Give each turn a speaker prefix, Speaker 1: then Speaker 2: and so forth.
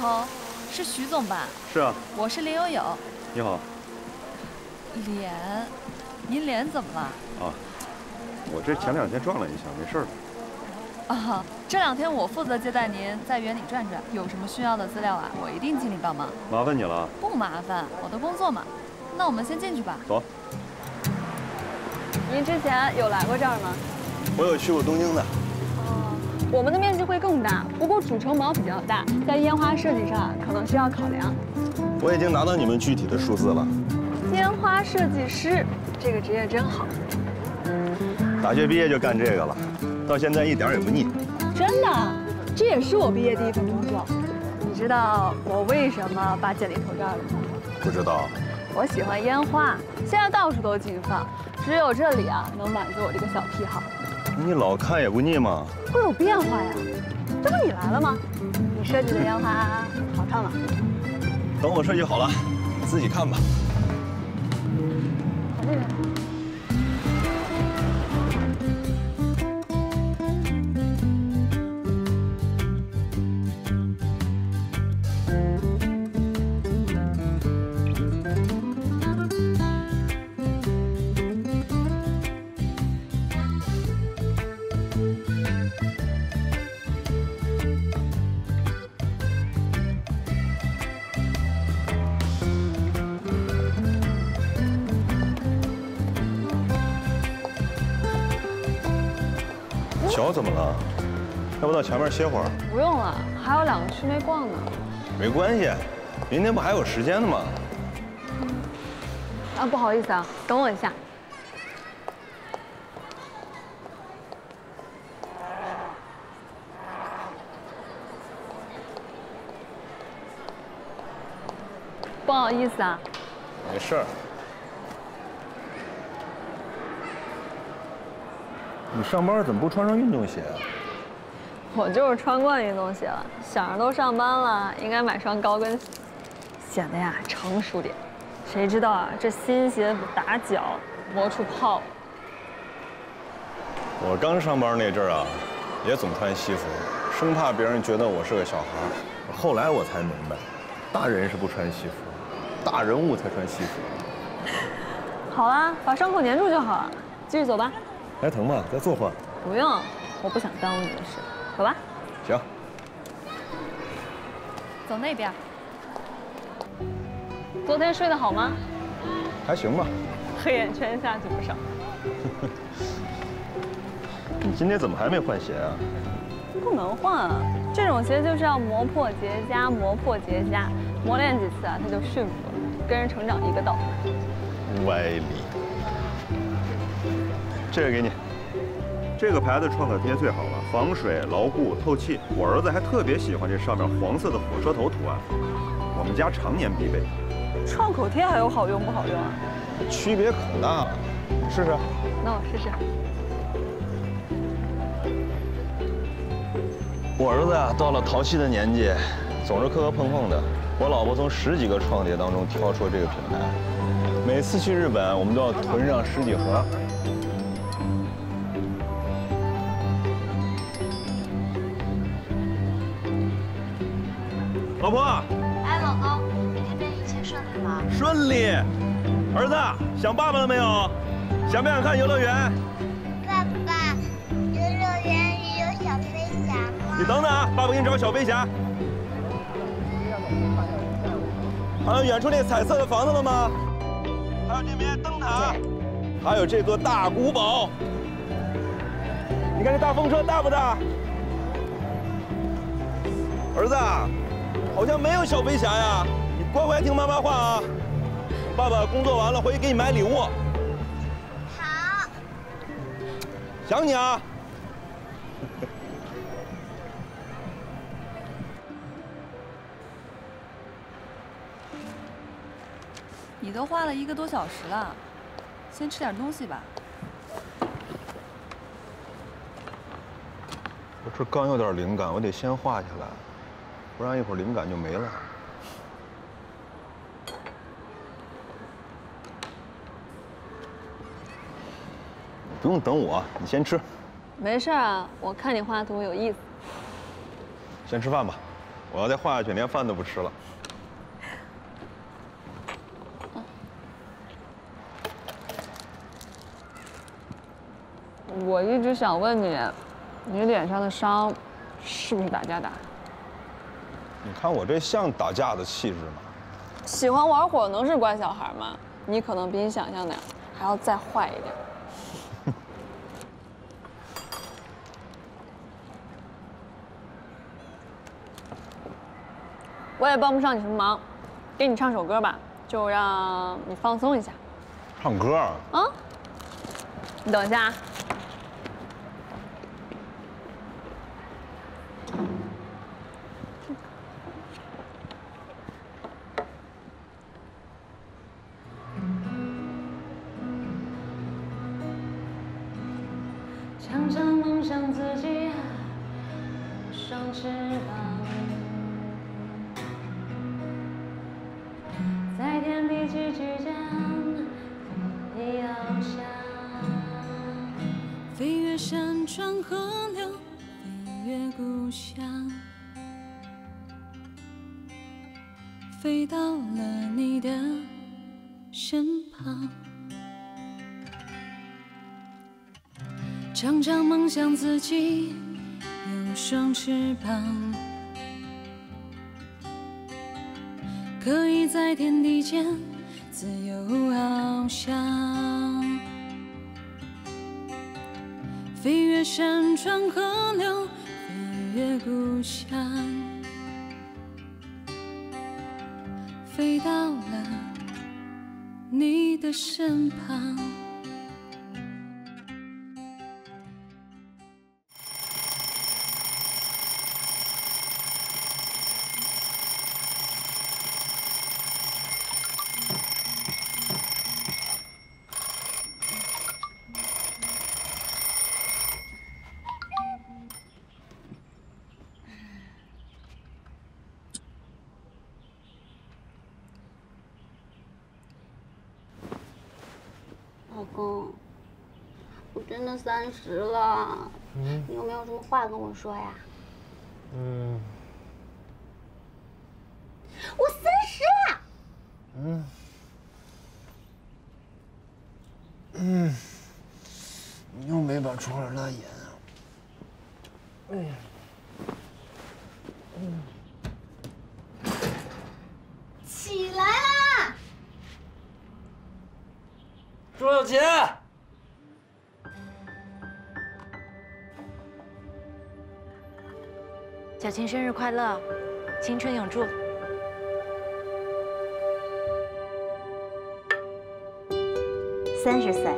Speaker 1: 好，是徐总吧？
Speaker 2: 是啊，
Speaker 1: 我是林有有。
Speaker 2: 你好。
Speaker 1: 脸，您脸怎么了？啊，
Speaker 2: 我这前两天撞了一下，没事儿。
Speaker 1: 啊，这两天我负责接待您，在园里转转，有什么需要的资料啊，我一定尽力帮忙。
Speaker 2: 麻烦你了。
Speaker 1: 不麻烦，我的工作嘛。那我们先进去吧。
Speaker 2: 走。
Speaker 3: 您之前有来过这儿吗？
Speaker 4: 我有去过东京的。
Speaker 3: 哦，我们的面积会更大，不过主城堡比较大，在烟花设计上可能需要考量。
Speaker 4: 我已经拿到你们具体的数字了。
Speaker 3: 烟花设计师这个职业真好。
Speaker 4: 大学毕业就干这个了，到现在一点也不腻。
Speaker 3: 真的，这也是我毕业第一份工作。你知道我为什么把简历投这儿了吗？
Speaker 4: 不知道。
Speaker 3: 我喜欢烟花，现在到处都禁放，只有这里啊能满足我这个小癖好。
Speaker 4: 你老看也不腻吗？
Speaker 3: 会有变化呀。这不你来了吗？你设计的烟花好看吗？
Speaker 4: 等我设计好了，你自己看吧。脚怎么了？要不到前面歇会儿？
Speaker 3: 不用了，还有两个区没逛呢。
Speaker 4: 没关系，明天不还有时间呢吗？
Speaker 3: 啊，不好意思啊，等我一下。不好意思啊。
Speaker 4: 没事儿。你上班怎么不穿上运动鞋啊？
Speaker 3: 我就是穿惯运动鞋了，想着都上班了，应该买双高跟鞋，显得呀成熟点。谁知道啊，这新鞋打脚磨出泡。
Speaker 4: 我刚上班那阵儿啊，也总穿西服，生怕别人觉得我是个小孩。后来我才明白，大人是不穿西服，大人物才穿西服。
Speaker 3: 好啦，把伤口粘住就好了，继续走吧。
Speaker 4: 还疼吗？再坐会儿。
Speaker 3: 不用，我不想耽误你的事。走吧。
Speaker 4: 行。
Speaker 1: 走那边。
Speaker 3: 昨天睡得好吗？
Speaker 4: 还行吧。
Speaker 3: 黑眼圈下去不少。
Speaker 4: 你今天怎么还没换鞋啊？
Speaker 3: 不能换啊！这种鞋就是要磨破结痂，磨破结痂，磨练几次啊，它就驯服了，跟人成长一个道理。
Speaker 4: 歪理。这个给你，
Speaker 2: 这个牌子创可贴最好了，防水、牢固、透气。我儿子还特别喜欢这上面黄色的火车头图案，我们家常年必备。
Speaker 3: 创口贴还有好用不好用啊？
Speaker 4: 区别可大了，试试。
Speaker 3: 那我试试。
Speaker 4: 我儿子呀，到了淘气的年纪，总是磕磕碰碰的。我老婆从十几个创贴当中挑出这个品牌，每次去日本，我们都要囤上十几盒。老婆，
Speaker 5: 哎，老公，你那边一切顺利吗？
Speaker 4: 顺利。儿子，想爸爸了没有？想不想看游乐园？
Speaker 5: 爸爸，游乐园里有小飞侠吗？
Speaker 4: 你等等啊，爸爸给你找小飞侠。还有远处那彩色的房子了吗？还有这边灯塔，还有这座大古堡。你看这大风车大不大？儿子。好像没有小飞侠呀，你乖乖听妈妈话啊！爸爸工作完了回去给你买礼物。
Speaker 5: 好。
Speaker 4: 想你啊。
Speaker 1: 你都画了一个多小时了，先吃点东西吧。
Speaker 4: 我这刚有点灵感，我得先画下来。不然一会儿灵感就没了。不用等我，你先吃。
Speaker 3: 没事啊，我看你画图有意思。
Speaker 4: 先吃饭吧。
Speaker 3: 我要再画下去，连饭都不吃了。
Speaker 6: 我一直想问你，你脸上的伤是不是打架打？
Speaker 4: 你看我这像打架的气质吗？
Speaker 6: 喜欢玩火能是乖小孩吗？你可能比你想象的还要再坏一点。我也帮不上你什么忙，给你唱首歌吧，就让你放松一下。
Speaker 4: 唱歌啊？
Speaker 6: 啊？你等一下自己有双翅膀，在天地之之间飞翱翔，飞越山川河流，飞越故乡，飞到了你的身旁。常常梦想自己有双翅膀，可以在天地间自由翱翔，飞越山川河流，飞越故乡，飞到了你的身旁。
Speaker 7: 老公，我真的三十了，你有没有什么话跟我说呀？
Speaker 8: 嗯。
Speaker 7: 我三十了，
Speaker 8: 嗯。嗯，你又没把窗帘拉严啊？哎呀，
Speaker 7: 起
Speaker 9: 小青生日快乐，青春永驻。三十岁，